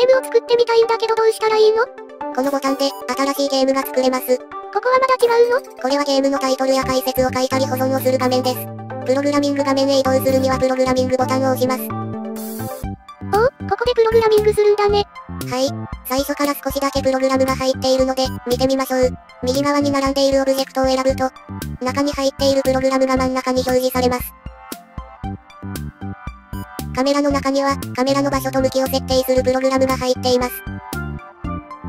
ゲームを作ってみたいんだけどどうしたらいいの？このボタンで、新しいゲームが作れます。ここはまだ違うのこれはゲームのタイトルや解説を書いたり保存をする画面です。プログラミング画面へ移動するにはプログラミングボタンを押します。おお、ここでプログラミングするんだね。はい。最初から少しだけプログラムが入っているので、見てみましょう。右側に並んでいるオブジェクトを選ぶと、中に入っているプログラムが真ん中に表示されます。カメラの中には、カメラの場所と向きを設定するプログラムが入っています。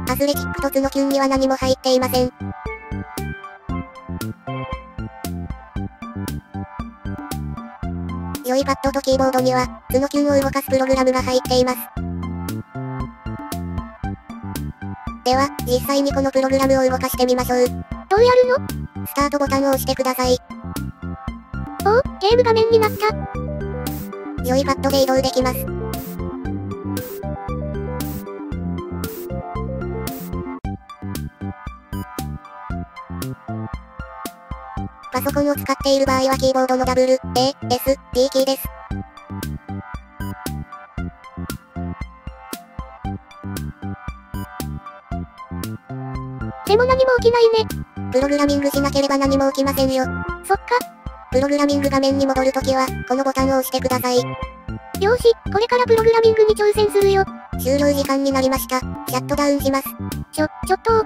アスレチックとツノキュンには何も入っていません。ジョイパッドとキーボードには、ツノキュンを動かすプログラムが入っています。では、実際にこのプログラムを動かしてみましょう。どうやるの？スタートボタンを押してください。おお、ゲーム画面になった。ジョイパッドで移動できます。パソコンを使っている場合はキーボードの W、A、S、D キーです。でも何も起きないね。プログラミングしなければ何も起きませんよ。そっか。プログラミング画面に戻るときは、このボタンを押してください。よし、これからプログラミングに挑戦するよ。終了時間になりました。シャットダウンします。ちょ、ちょっと